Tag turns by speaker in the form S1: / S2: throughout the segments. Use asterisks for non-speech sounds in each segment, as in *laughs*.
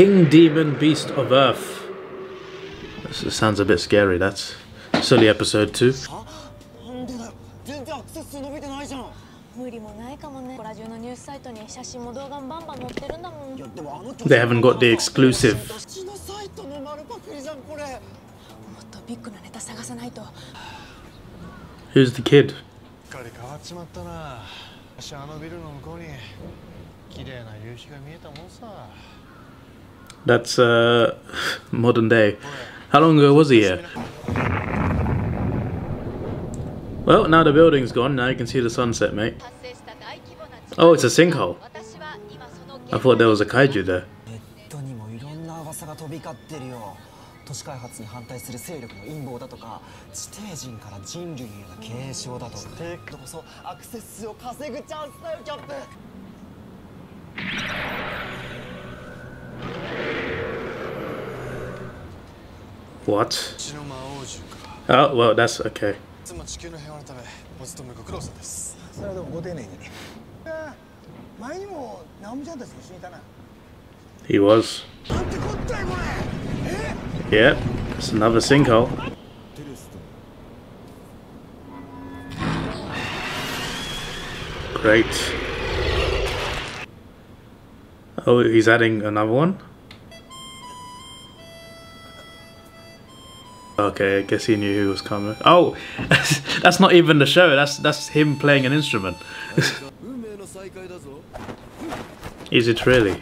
S1: King Demon Beast of Earth. This sounds a bit scary. That's Sully episode 2.
S2: 本当だ全然アクセス数伸びてないじゃん
S3: 無理もないかもねここら中のニュースサイトに写真も動画もバンバン載ってるんだもんも
S2: いやでもあの
S1: They haven't got the exclusive.
S2: うちのサイトの丸パクリじゃんこれ
S3: っとビッグなネタ探さないと
S1: Who's the kid?
S4: すっかり変わっちまったな私あのビルの向こうに綺麗な夕日が見えたもんさ
S1: That's uh, modern day. How long ago was he here? Well, now the building's gone. Now you can see the sunset, mate. Oh, it's a sinkhole. I thought there was a kaiju there.
S2: ネットにもいろんな噂が飛び交ってるよ都市開発に反対する勢力の陰謀だとか地底人から人類への継承だとかテックこそアクセス数を稼ぐチャンスだよキャップ
S1: What?
S4: 血の魔王獣か
S1: Oh, well, that's okay.
S4: いつも地球の平和のためお勤めご苦労さんです
S5: それはでもご丁寧にあ前にもナオミちゃんたちと一緒にいたな
S1: He was.
S5: なんてこったいこれ
S1: Yeah, it's another sinkhole. Great. Oh, he's adding another one? Okay, I guess he knew who was coming. Oh, *laughs* that's not even the show. That's that's him playing an instrument. *laughs* Is it really?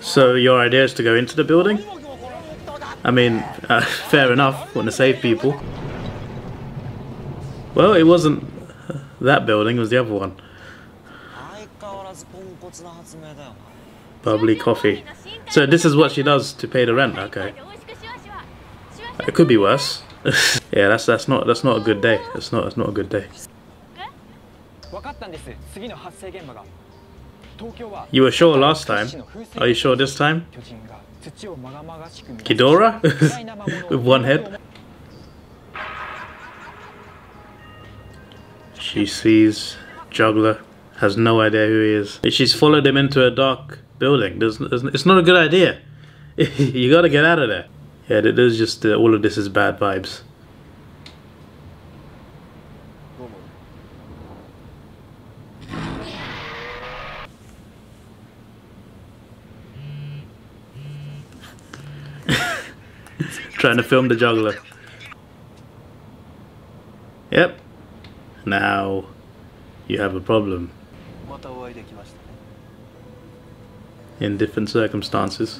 S1: So your idea is to go into the building? I mean, uh, *laughs* fair enough, want to save people. Well, it wasn't uh, that building, it was the other one. Bubbly coffee. So this is what she does to pay the rent, okay. It could be worse. *laughs* yeah, that's that's not that's not a good day. That's not that's not a good day. You were sure last time. Are you sure this time? Ghidorah? With one head? She sees Juggler, has no idea who he is. She's followed him into a dark building. It's not a good idea. *laughs* you gotta get out of there. Yeah, there's just uh, all of this is bad vibes. trying to film the juggler. Yep. Now, you have a problem. In different circumstances.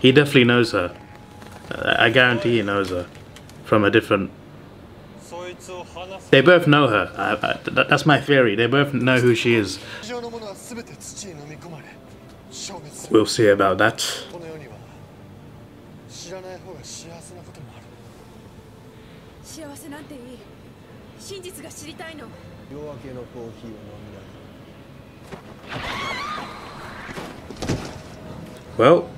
S1: He definitely knows her. I guarantee he knows her. From a different they both know her. That's my theory. They both know who she is. We'll see about that. Well,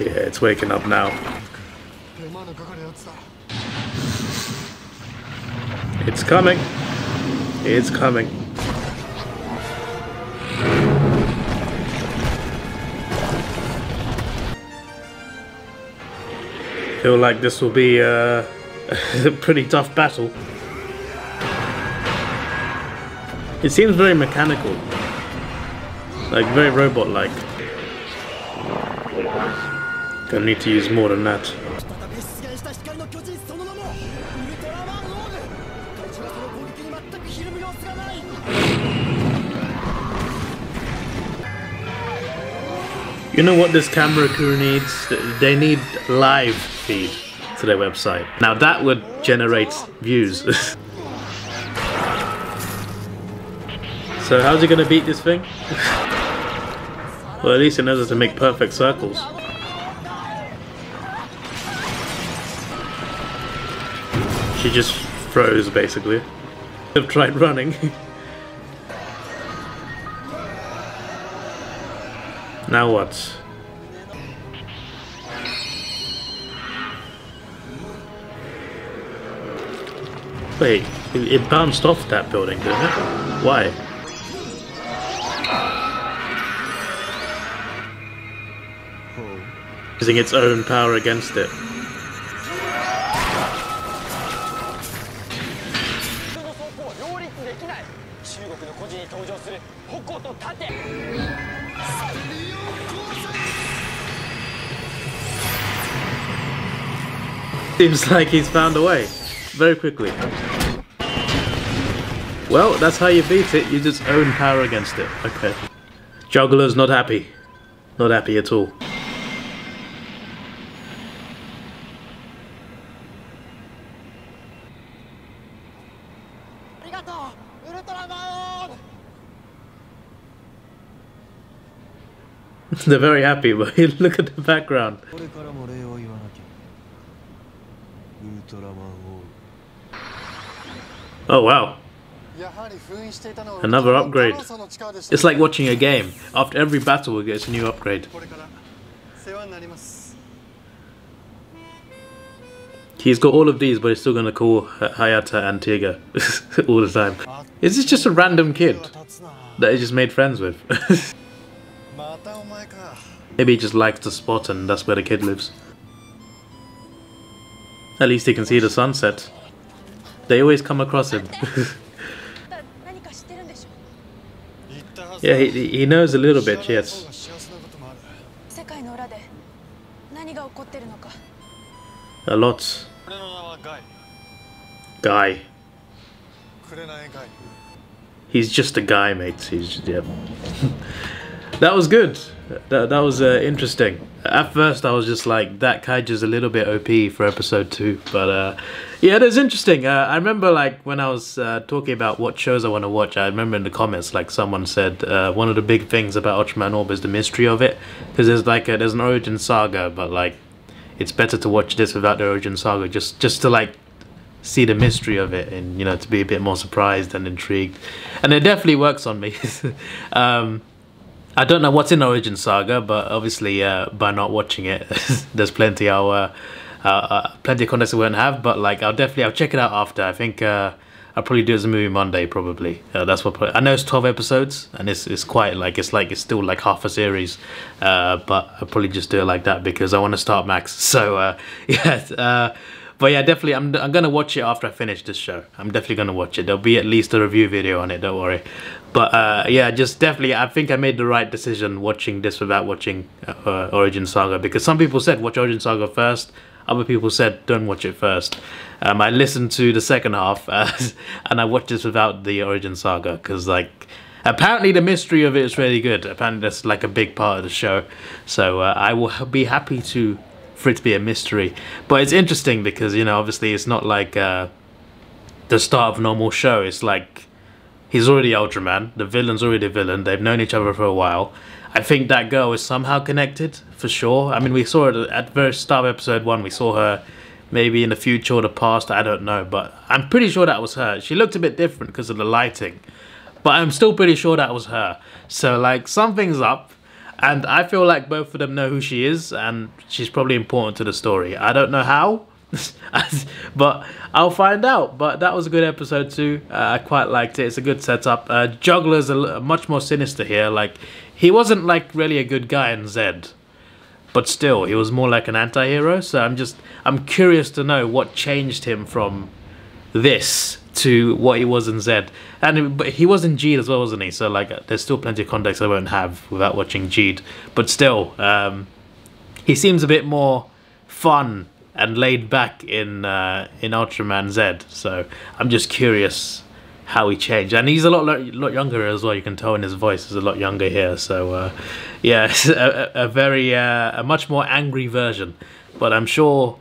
S1: yeah, it's waking up now. It's coming. It's coming. Feel like this will be uh, *laughs* a pretty tough battle. It seems very mechanical. Like, very robot-like. Gonna need to use more than that. You know what this camera crew needs? They need live feed to their website. Now that would generate views. *laughs* so how's he gonna beat this thing? *laughs* Well, at least it knows how to make perfect circles. She just froze, basically. *laughs* I've tried running. *laughs* now what? Wait, it it bounced off that building, didn't it? Why? using its own power against it. Seems like he's found a way, very quickly. Well, that's how you beat it, use its own power against it. Okay. Juggler's not happy. Not happy at all. *laughs* They're very happy, but *laughs* look at the background. Oh wow. Another upgrade. It's like watching a game. After every battle it gets a new upgrade. He's got all of these but he's still gonna call Hayata and Tiga *laughs* all the time. Is this just a random kid that he just made friends with? Maybe he just likes the spot and that's where the kid lives. At least he can see the sunset. They always come across him. *laughs* yeah, he, he knows a little bit, yes. A lot. Guy. He's just a guy, mate. He's, yeah. *laughs* that was good. That that was uh, interesting. At first, I was just like, that Kaiju's a little bit OP for episode two, but uh, yeah, it was interesting. Uh, I remember like when I was uh, talking about what shows I want to watch. I remember in the comments, like someone said, uh, one of the big things about Ultraman Orb is the mystery of it, because there's like a, there's an origin saga, but like it's better to watch this without the origin saga, just just to like see the mystery of it and you know to be a bit more surprised and intrigued and it definitely works on me *laughs* um i don't know what's in origin saga but obviously uh by not watching it *laughs* there's plenty i'll uh, uh, uh plenty of context i won't have but like i'll definitely i'll check it out after i think uh I'll probably do it as a movie Monday, probably. Uh, that's what I know. It's twelve episodes, and it's it's quite like it's like it's still like half a series. But I'll probably just do it like that because I want to start Max. *laughs* So *laughs* yeah, but yeah, definitely, I'm I'm gonna watch it after I finish this show. I'm definitely gonna watch it. There'll be at least a review video on it. Don't worry. But uh, yeah, just definitely, I think I made the right decision watching this without watching uh, Origin Saga because some people said watch Origin Saga first. Other people said don't watch it first. Um, I listened to the second half *laughs* uh, and I watched this without the Origin Saga because like apparently the mystery of it is really good. Apparently that's like a big part of the show. So uh, I will be happy to for it to be a mystery. But it's interesting because you know obviously it's not like uh, the start of a normal show. It's like he's already Ultraman. The villain's already a villain. They've known each other for a while. I think that girl is somehow connected for sure. I mean, we saw it at the very start of episode one. We saw her maybe in the future or the past. I don't know, but I'm pretty sure that was her. She looked a bit different because of the lighting, but I'm still pretty sure that was her. So like something's up. And I feel like both of them know who she is, and she's probably important to the story. I don't know how, *laughs* but I'll find out. But that was a good episode too. Uh, I quite liked it. It's a good setup. Uh, Juggler's a much more sinister here. Like he wasn't like really a good guy in Zed, but still he was more like an anti-hero. So I'm just I'm curious to know what changed him from this to what he was in Zed. And it- but he was in Geed as well, wasn't he? So like, there's still plenty of context I won't have without watching Geed. But still, um, he seems a bit more fun and laid back in uh, in Ultraman Z. So I'm just curious how he changed, and he's a lot lot younger as well. You can tell in his voice is a lot younger here. So uh, yeah, *laughs* a, a a very uh, a much more angry version, but I'm sure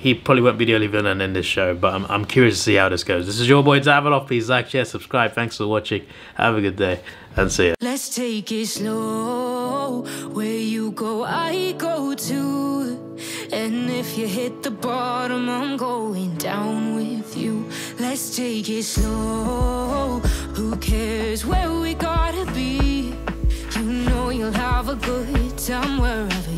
S1: he probably won't be the only villain in this show, but I'm, I'm curious to see how this goes. This is your boy Davidoff. Please like, share, subscribe. Thanks for watching. Have a good day and see ya.
S6: Let's take it slow. Where you go, I go too. And if you hit the bottom, I'm going down with you. Let's take it slow. Who cares where we gotta be? You know you'll have a good time wherever.